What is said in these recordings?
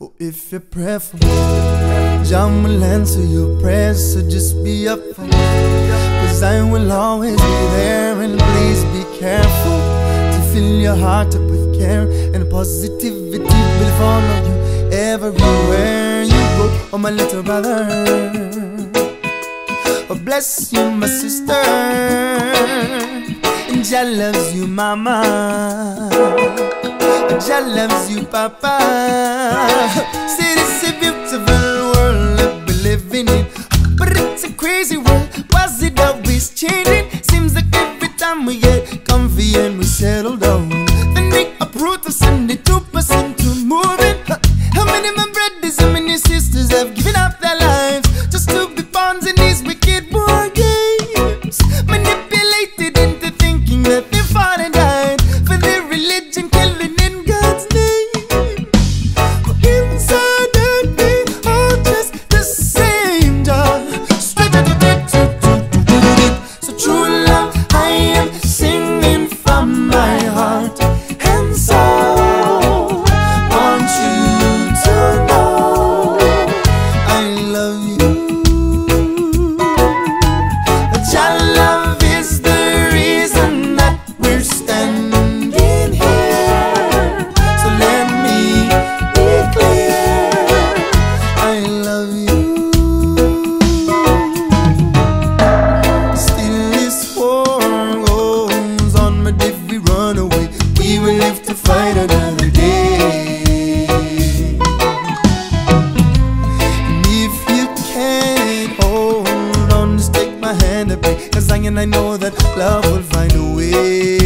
Oh, if you pray for me, Jah will answer your prayers, so just be up for me. Cause I will always be there, and please be careful to fill your heart up with care, and positivity will follow you everywhere you go. Oh, my little brother, oh, bless you, my sister, and Jah loves you, mama. Jah loves you, Papa. See, this is a beautiful world that living in. But it's a crazy world. Was it always changing? Seems like every time we get comfy and we settle down, then they uproot us and love you. Still, this war goes on, but if we run away, we will live to fight another day. And if you can't hold on, just take my hand and pray. Cause I and I know that love will find a way.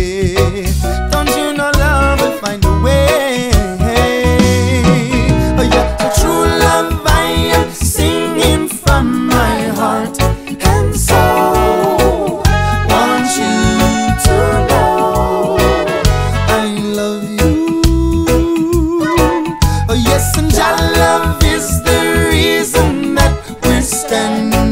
We're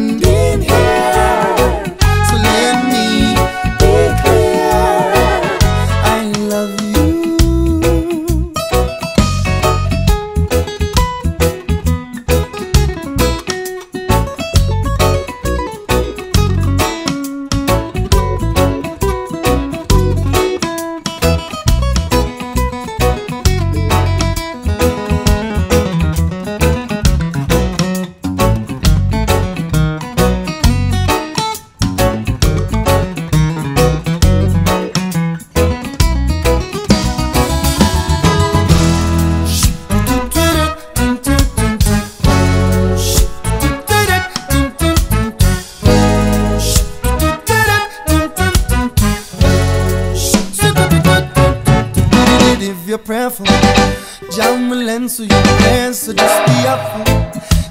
Jah will answer your prayers, so just be up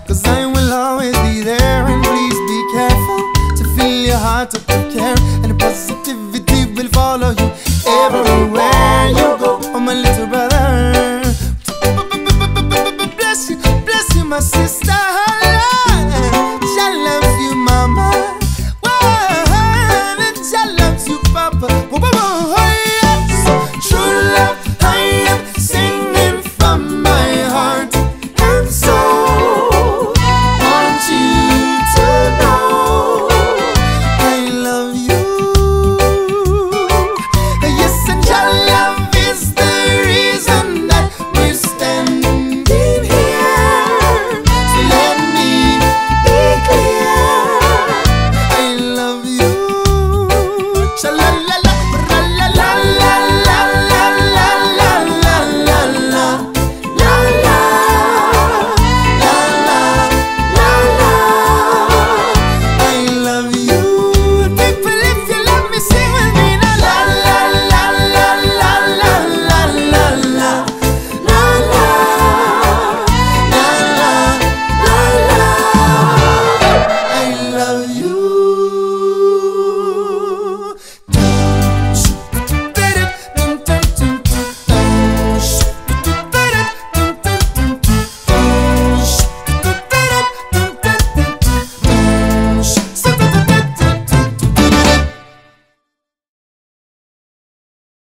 Cause I will always be there, and please be careful to fill your heart up with care, and positivity will follow you everywhere